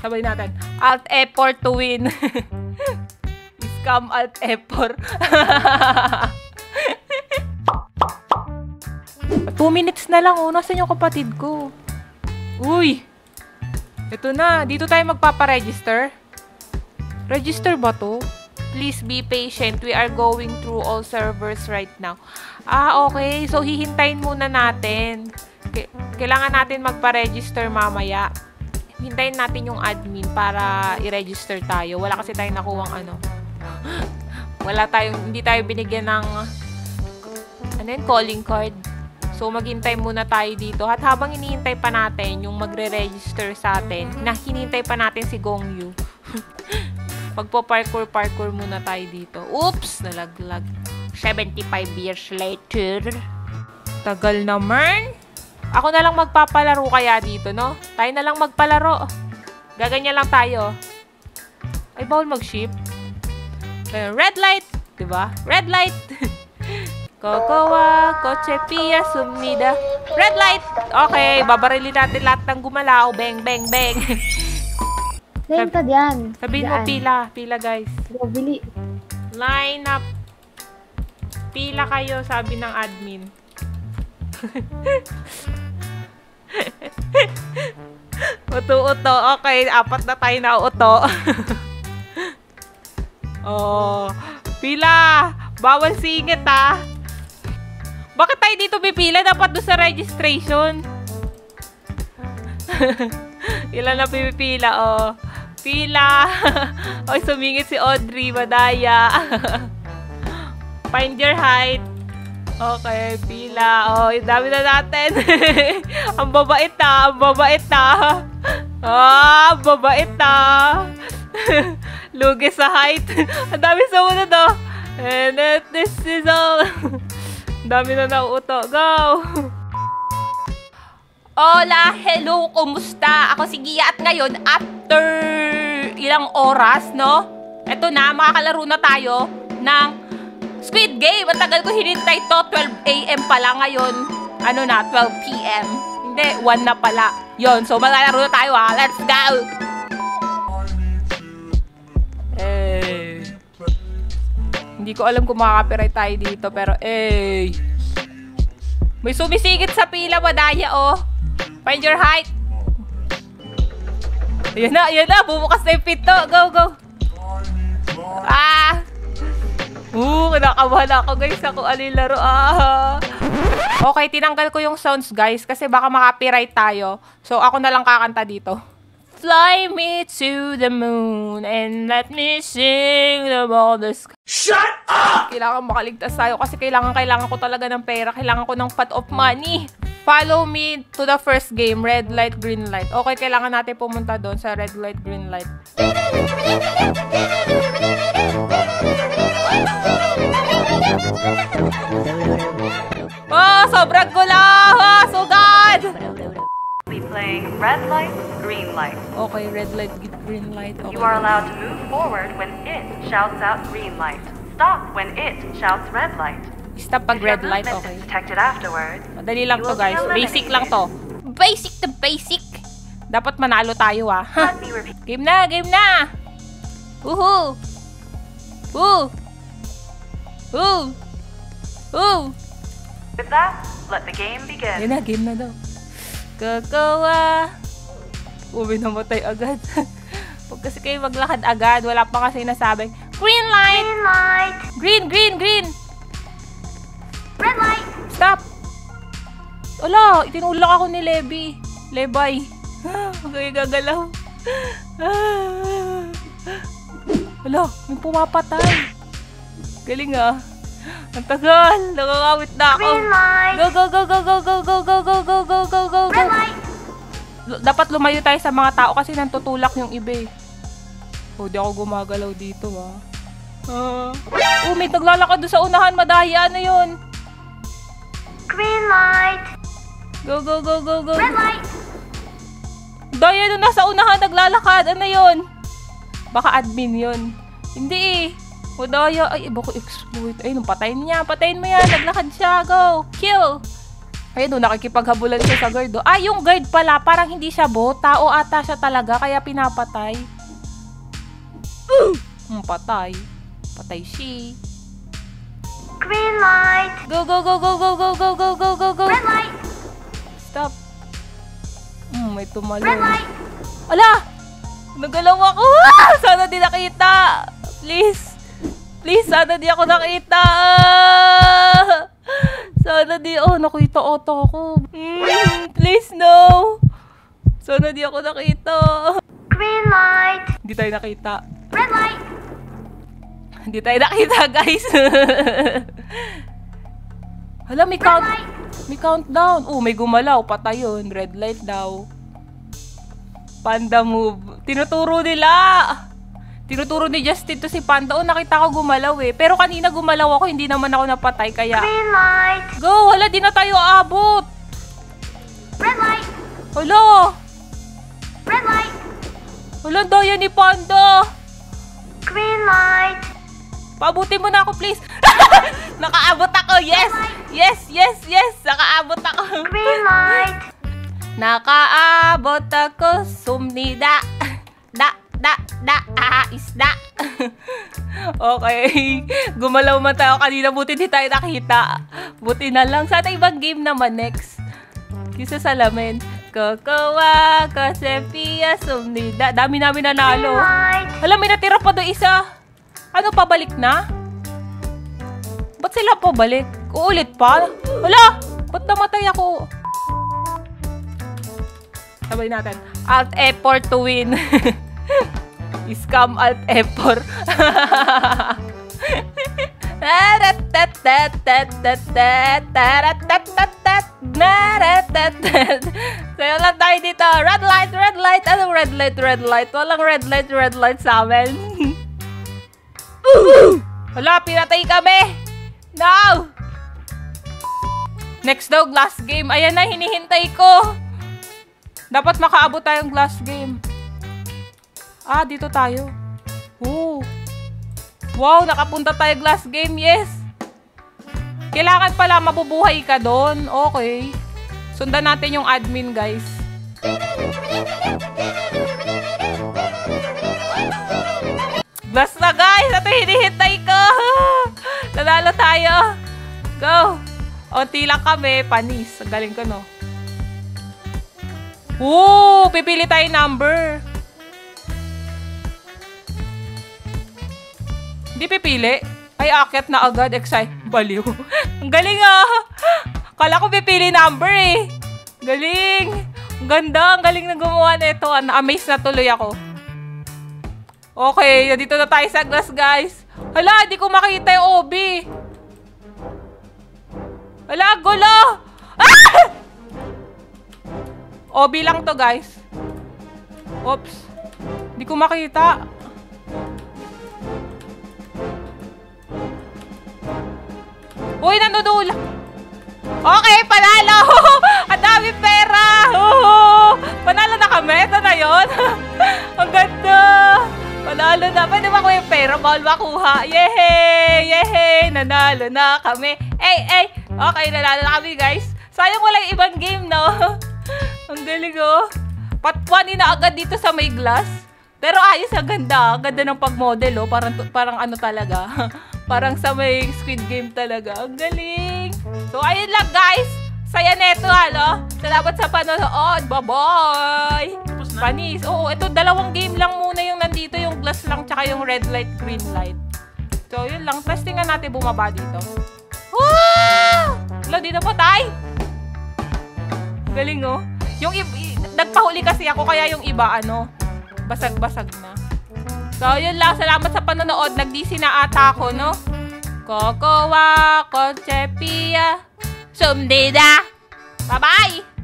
Sabay natin. Alt F4 to win. Scam Alt F4. Two minutes na lang, oh. Nasaan yung kapatid ko? Uy! Ito na. Dito tayo magpaparegister. Register ba to? Please be patient. We are going through all servers right now. Ah, okay. So, hihintayin muna natin. Kailangan natin magpa-register mamaya. Hintayin natin yung admin para i-register tayo. Wala kasi tayong nakuwang ano. Wala tayong, hindi tayo binigyan ng ano yun, calling card. So, maghintay muna tayo dito. At habang hinihintay pa natin yung magre-register sa atin, na hinihintay pa natin si Gongyu. Magpo-parkour-parkour muna tayo dito. Oops! Nalaglag. 75 years later. Tagal naman. Ako na lang magpapalaro kaya dito, no? Tayo na lang magpalaro. Gaganyan lang tayo. Ay, bawal mag-ship. Red light. Diba? Red light. Kokowa, kotse pia, sumida. Red light. Okay, babarilin natin lahat ng gumalaw. Bang, bang, bang. Line ka diyan. Sabihin mo pila. Pila, guys. Bili. Line up. Pila kayo, sabi ng admin. Uto-uto. Okay, apat na tayo na uto. oh. Pila. Bawal singit, ah. Bakit tayo dito pipila? Dapat doon sa registration. Ilan na pipila, oh. Pila. Oy, sumingit si Audrey. Madaya. Find your height. Okay, pila. Oh, dami na natin. ang babait na. Ang babait na. Ah, ang babait na. Lugi sa height. ang dami sa una to. And that this is all. dami na nauuto. Go! Hola, hello, kumusta? Ako si Gia at ngayon, after ilang oras, no? Eto na, makakalaro na tayo ng Squid Game. Ang tagal ko hinintay to, 12 a.m. pala ngayon. Ano na, 12 p.m. Hindi, 1 na pala. Yon, so maglalaro na tayo ha. Let's go! Eh. Hindi ko alam kung makaka-copyright tayo dito, pero eh. May sumisigit sa pila, madaya oh. Find your height. Ayan na, ayan na. Bubukas na yung pito. Go, go. Ah! Uh, kinakabahan ako guys. Ako alin laro. Ah. Okay, tinanggal ko yung sounds guys. Kasi baka makapiright tayo. So, ako na lang kakanta dito. Fly me to the moon and let me sing about the sky. Shut up! Kailangan makaligtas tayo kasi kailangan, kailangan ko talaga ng pera. Kailangan ko ng pot of money. Follow me to the first game, red light, green light. Okay, kailangan natin pumunta doon sa red light, green light. Oh, sobrang gula! Oh, sugad! Be playing red light, green light. Okay, red light, green light. Okay. You are allowed to move forward when it shouts out green light. Stop when it shouts red light. Stop pag red light, okay. detected afterward. Madali lang to guys. Basic lang to. Basic to basic. Dapat manalo tayo ah. game na, game na! Woohoo! Woo! Woo! Woo! With that, let the game begin. Yan na, game na daw. Kakawa! Uwi namatay agad. Huwag kasi kayo maglakad agad. Wala pa kasi nasabing, Green light! Green light! Green, green, green! Red light! Stop! Wala, itinulak ako ni Levi. Lebay. Huwag kayo gagalaw. Wala, may pumapatay. Galing ah. Ang tagal. Nakakawit na ako. Go, go, go, go, go, go, go, go, go, go, go, go, go, go. Dapat lumayo tayo sa mga tao kasi nantutulak yung iba eh. Oh, di ako gumagalaw dito ah. Ah. Oh, may naglalakad doon sa unahan. Madaya. Ano yun? Green light! Go, go, go, go, go. Red light! Daya doon nasa unahan naglalakad. Ano yun? Baka admin yun. Hindi eh. O Daya. Ay, iba ko exploit. Ay, nung patayin niya. Patayin mo yan. Naglakad siya. Go. Kill. Ayun, oh, nakikipaghabulan siya sa guard. Oh. Ah, yung guard pala, parang hindi siya bot. Tao ata siya talaga, kaya pinapatay. Hmm, patay. Patay si. Green light. Go, go, go, go, go, go, go, go, go, go, go. Red light. Stop. Hmm, may Red tumalo. light. Ala! Nagalaw ako! Ah! Sana di nakita! Please! Please, sana di ako nakita! Sana di... Oh, nakita auto ako. Mm, please, no! Sana di ako nakita. Green light. Hindi tayo nakita. Red light. Hindi tayo nakita, guys. Hala, may count... May countdown. Oh, may gumalaw. Patay yun. Red light daw. Panda move. Tinuturo nila. Tinuturo ni Justin to si Panda. Oh, nakita ko gumalaw eh. Pero kanina gumalaw ako. Hindi naman ako napatay. Kaya... Green light. Go! Wala, di na tayo abot. Red light. Hala! Red light. Wala, daya ni Panda. Green light. Paabutin mo na ako, please. Nakaabot ako. Yes! Yes, yes, yes. Nakaabot ako. Green light. Nakaabot ako, sumnida. Da, da, da, ah, isda. okay. Gumalaw man tayo kanina. Buti di tayo nakita. Buti na lang. Sana ibang game naman next. Kisa salamin. Kokowa, kasepia, sumnida. Dami namin nanalo. Alam, may natira pa doon isa. Ano, pabalik na? Ba't sila pabalik? Uulit pa? Wala! Ba't namatay ako? Sabay natin. Alt F4 to win. Scam Alt F4. Sayo lang tayo dito. Red light, red light. Anong red light, red light? Walang red light, red light sa amin. Hala, pinatay kami! No! Next daw, glass game. Ayan na, hinihintay ko. Dapat makaabot tayong glass game. Ah, dito tayo. Oh. Wow, nakapunta tayo glass game. Yes. Kailangan pala mabubuhay ka doon. Okay. Sundan natin yung admin, guys. Glass na, guys. Ito hinihintay ko. Nanalo tayo. Go. Onti lang kami. Panis. Galing ko, no? Ooh, pipili tayo number. Hindi pipili. Ay, akit na agad. Excite. Baliw. Ang galing ah. Kala ko pipili number eh. Galing. Ang ganda. Ang galing na gumawa nito. Na-amaze na tuloy ako. Okay, nandito na tayo sa glass, guys. Hala, hindi ko makita yung OB. Hala, gulo! Ah! OB lang to, guys. Oops. Hindi ko makita. Uy, nanudula. Okay, panalo! Ang dami pera! Panalo na kami? Ito na yun? Ang ganda! Panalo na. Pwede ba ko yung pera? Bawal makuha. Yehey! Yehey! Nanalo na kami. Ey! Ey! Okay, nanalo na kami, guys. Sayang walang ibang game, no? Ang galing, oh. Patwani na agad dito sa may glass. Pero ayos, ang ganda. Ang ganda ng pag-model, oh. Parang, parang ano talaga. Parang sa may Squid Game talaga. Ang galing. So, ayun lang, guys. Saya neto, ano? Salamat sa panonood. Bye-bye! Panis. Oo, ito dalawang game lang muna yung nandito. Yung glass lang, tsaka yung red light, green light. So, yun lang. Testingan natin bumaba dito. Woo! Wala, di na patay. Galing, oh. Yung nagpahuli kasi ako, kaya yung iba, ano, basag-basag na. So, yun lang. Salamat sa panonood. Nag-DC na ata ako, no? Kokowa, Konchepia, Sumdida. Bye-bye!